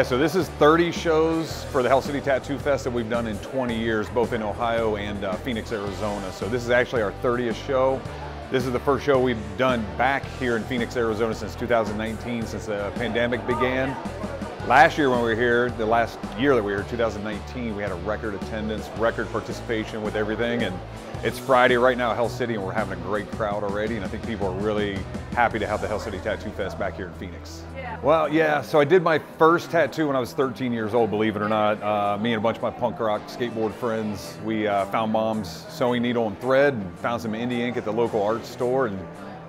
Yeah, so this is 30 shows for the Hell City Tattoo Fest that we've done in 20 years, both in Ohio and uh, Phoenix, Arizona. So this is actually our 30th show. This is the first show we've done back here in Phoenix, Arizona since 2019, since the pandemic began. Last year when we were here, the last year that we were here, 2019, we had a record attendance, record participation with everything, and it's Friday right now at Hell City, and we're having a great crowd already, and I think people are really happy to have the Hell City Tattoo Fest back here in Phoenix. Yeah. Well, yeah, so I did my first tattoo when I was 13 years old, believe it or not. Uh, me and a bunch of my punk rock skateboard friends, we uh, found mom's sewing needle and thread, and found some India ink at the local art store, and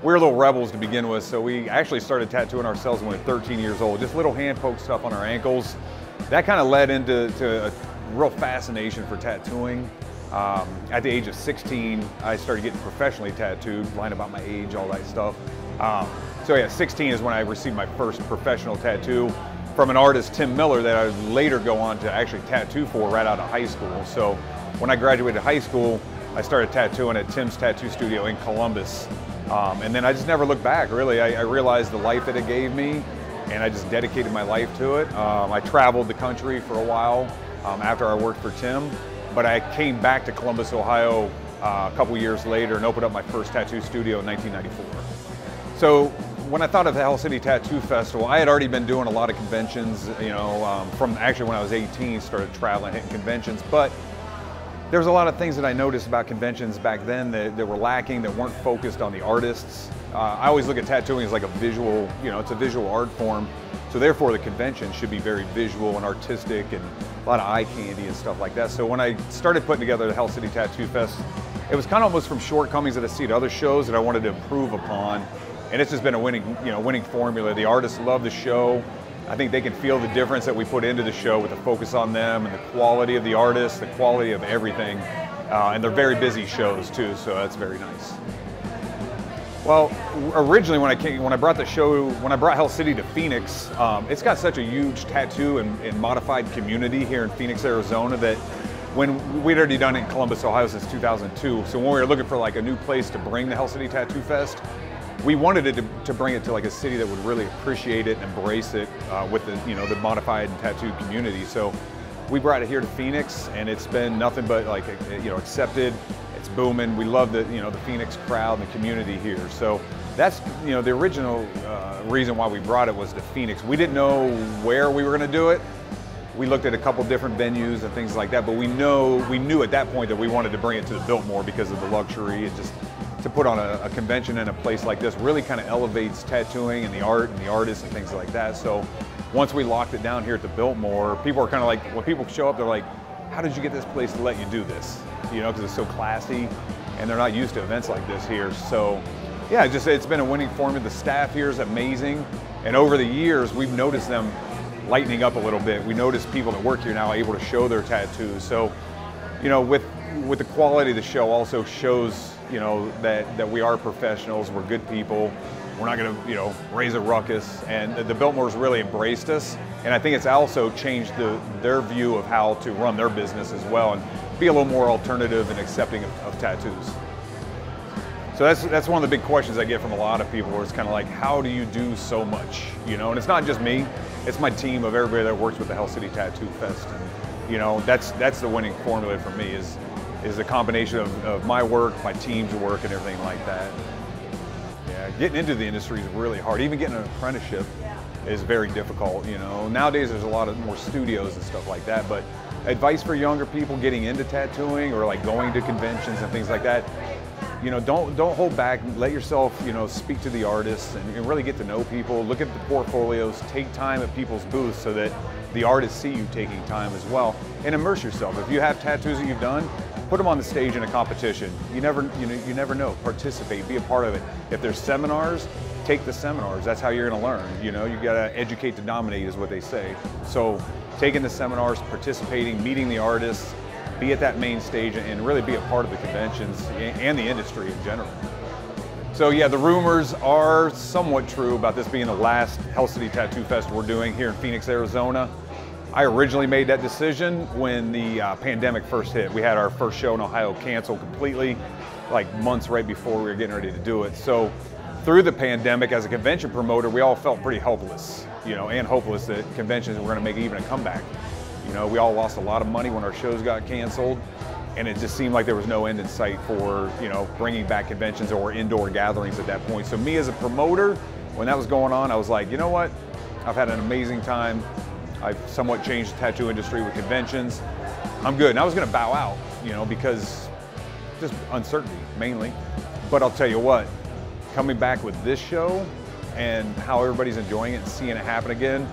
were little rebels to begin with, so we actually started tattooing ourselves when we were 13 years old, just little hand poke stuff on our ankles. That kind of led into a real fascination for tattooing. Um, at the age of 16, I started getting professionally tattooed, lying about my age, all that stuff. Um, so yeah, 16 is when I received my first professional tattoo from an artist, Tim Miller, that I would later go on to actually tattoo for right out of high school. So when I graduated high school, I started tattooing at Tim's Tattoo Studio in Columbus. Um, and then I just never looked back, really. I, I, realized the life that it gave me, and I just dedicated my life to it. Um, I traveled the country for a while um, after I worked for Tim, but I came back to Columbus, Ohio uh, a couple years later and opened up my first tattoo studio in 1994. So when I thought of the Hell City Tattoo Festival, I had already been doing a lot of conventions, you know, um, from actually when I was 18, started traveling, hitting conventions, but there's a lot of things that I noticed about conventions back then that, that were lacking, that weren't focused on the artists. Uh, I always look at tattooing as like a visual, you know, it's a visual art form. So therefore the convention should be very visual and artistic and a lot of eye candy and stuff like that. So when I started putting together the Hell City Tattoo Fest, it was kind of almost from shortcomings that I see at other shows that I wanted to improve upon. And it's just been a winning, you know, winning formula. The artists love the show. I think they can feel the difference that we put into the show with the focus on them and the quality of the artists, the quality of everything. Uh, and they're very busy shows too, so that's very nice. Well, originally when I came, when I brought the show, when I brought Hell City to Phoenix, um, it's got such a huge tattoo and, and, modified community here in Phoenix, Arizona that when we'd already done it in Columbus, Ohio since 2002. So when we were looking for like a new place to bring the Hell City Tattoo Fest, we wanted to, to, bring it to like a city that would really appreciate it and embrace it uh, with the you know the modified and tattooed community. So we brought it here to Phoenix, and it's been nothing but like you know accepted. It's booming. We love the you know the Phoenix crowd and the community here. So that's you know the original uh, reason why we brought it was to Phoenix. We didn't know where we were going to do it. We looked at a couple different venues and things like that, but we know we knew at that point that we wanted to bring it to the Biltmore because of the luxury and just to put on a, a, convention in a place like this really kind of elevates tattooing and the art and the artists and things like that. So once we locked it down here at the Biltmore, people are kind of like, when people show up, they're like, how did you get this place to let you do this? You know, because it's so classy and they're not used to events like this here. So yeah, just it's been a winning formula. The staff here is amazing. And over the years, we've noticed them lightening up a little bit. We notice people that work here now able to show their tattoos. So, you know, with with the quality of the show also shows you know, that, that we are professionals, we're good people, we're not going to, you know, raise a ruckus. And the Biltmore's really embraced us. And I think it's also changed the, their view of how to run their business as well and be a little more alternative and accepting of, of tattoos. So that's, that's one of the big questions I get from a lot of people where it's kind of like, how do you do so much? You know, and it's not just me, it's my team of everybody that works with the Hell City Tattoo Fest. And, you know, that's, that's the winning formula for me is is a combination of, of my work, my team's work, and everything like that. Yeah, getting into the industry is really hard. Even getting an apprenticeship is very difficult. You know, nowadays there's a lot of more studios and stuff like that. But advice for younger people getting into tattooing or like going to conventions and things like that. You know, don't don't hold back. Let yourself, you know, speak to the artists and, and really get to know people. Look at the portfolios. Take time at people's booths so that the artists see you taking time as well, and immerse yourself. If you have tattoos that you've done, put them on the stage in a competition. You never, you know, you never know. Participate, be a part of it. If there's seminars, take the seminars. That's how you're going to learn. You know, you got to educate to dominate, is what they say. So, taking the seminars, participating, meeting the artists, be at that main stage, and really be a part of the conventions and the industry in general. So yeah, the rumors are somewhat true about this being the last Hell City Tattoo Fest we're doing here in Phoenix, Arizona. I originally made that decision when the uh, pandemic first hit. We had our first show in Ohio canceled completely, like months right before we were getting ready to do it. So through the pandemic, as a convention promoter, we all felt pretty helpless, you know, and hopeless that conventions were going to make even a comeback. You know, we all lost a lot of money when our shows got canceled and it just seemed like there was no end in sight for you know bringing back conventions or indoor gatherings at that point. So me as a promoter, when that was going on, I was like, you know what? I've had an amazing time. I've somewhat changed the tattoo industry with conventions. I'm good. And I was going to bow out, you know, because just uncertainty mainly. But I'll tell you what, coming back with this show and how everybody's enjoying it and seeing it happen again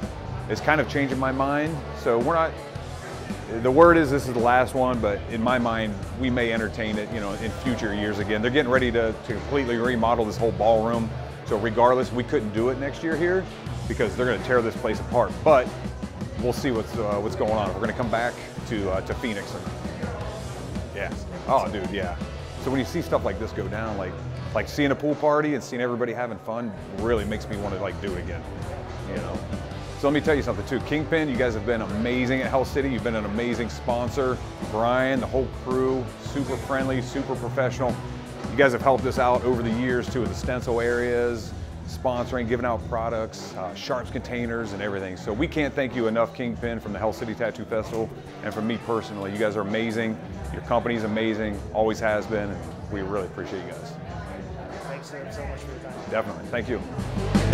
is kind of changing my mind. So we're not the word is this is the last one, but in my mind, we may entertain it, you know, in future years again. They're getting ready to, to completely remodel this whole ballroom. So regardless, we couldn't do it next year here because they're going to tear this place apart. But we'll see what's uh, what's going on. We're to come back to uh, to Phoenix. And, yeah. Oh, dude, yeah. So when you see stuff like this go down, like like seeing a pool party and seeing everybody having fun, really makes me want to like do it again. You know. So let me tell you something too. Kingpin, you guys have been amazing at Hell City. You've been an amazing sponsor. Brian, the whole crew, super friendly, super professional. You guys have helped us out over the years too with the stencil areas, sponsoring, giving out products, uh, sharps containers and everything. So we can't thank you enough, Kingpin, from the Hell City Tattoo Festival and from me personally. You guys are amazing. Your company's amazing, always has been. And we really appreciate you guys. Thanks so much for your time. Definitely, thank you.